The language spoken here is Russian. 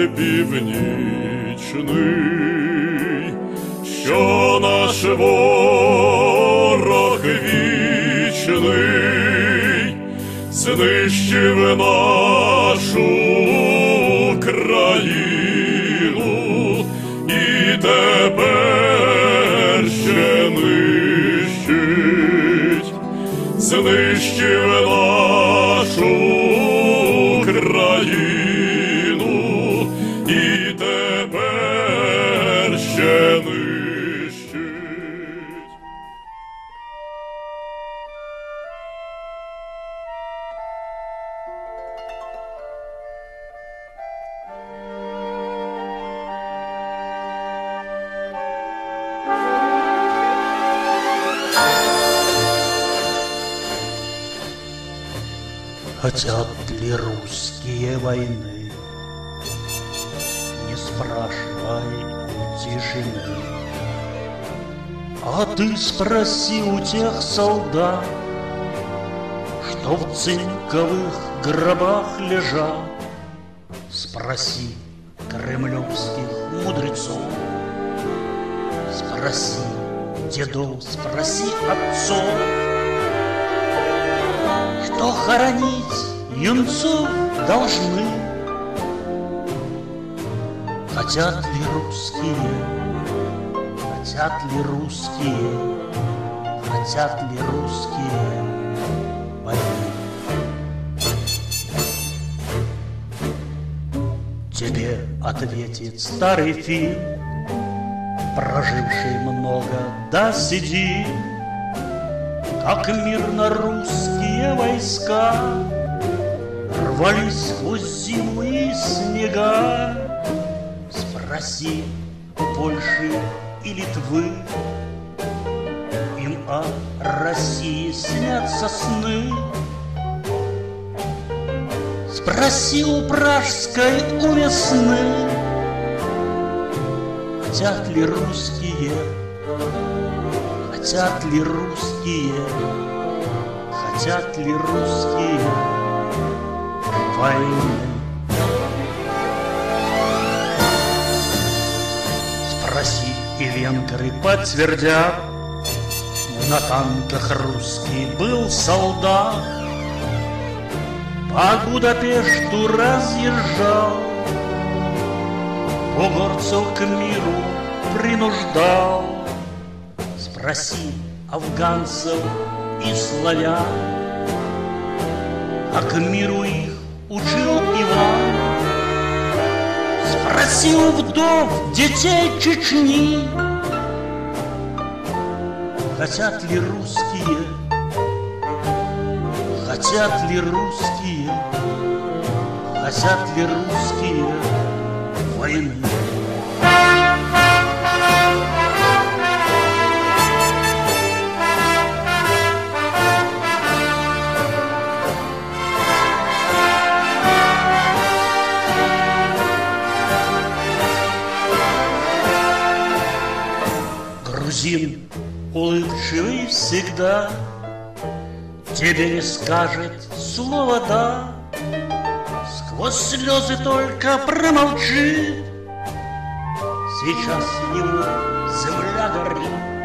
москаль північний, що наш ворог вічний знищив нашу країну і тепер ще нищить, знищив нашу Хотят ли русские войны? Не спрашивай у тишины. А ты спроси у тех солдат, Что в цинковых гробах лежат. Спроси кремлевских мудрецов, Спроси дедов, спроси отцов, что хоронить юнцов должны. Хотят ли русские, хотят ли русские, хотят ли русские войны? Тебе ответит старый фильм, проживший много, да сиди, как мирно русские войска Рвались сквозь зиму и снега. Спроси у Польши и Литвы Им о России снятся сны. Спроси у Пражской, у весны Хотят ли русские Хотят ли русские, хотят ли русские войны? Спроси, и венгры подтвердят, На танках русский был солдат, По Будапешту разъезжал, Угорцев к миру принуждал. Спроси афганцев и славян, А к миру их учил Иван. Спроси у вдов детей Чечни, Хотят ли русские, хотят ли русские, хотят ли русские войны? Улыбчивый всегда, Тебе не скажет слова «да», Сквозь слезы только промолчит. Сейчас его земля горит,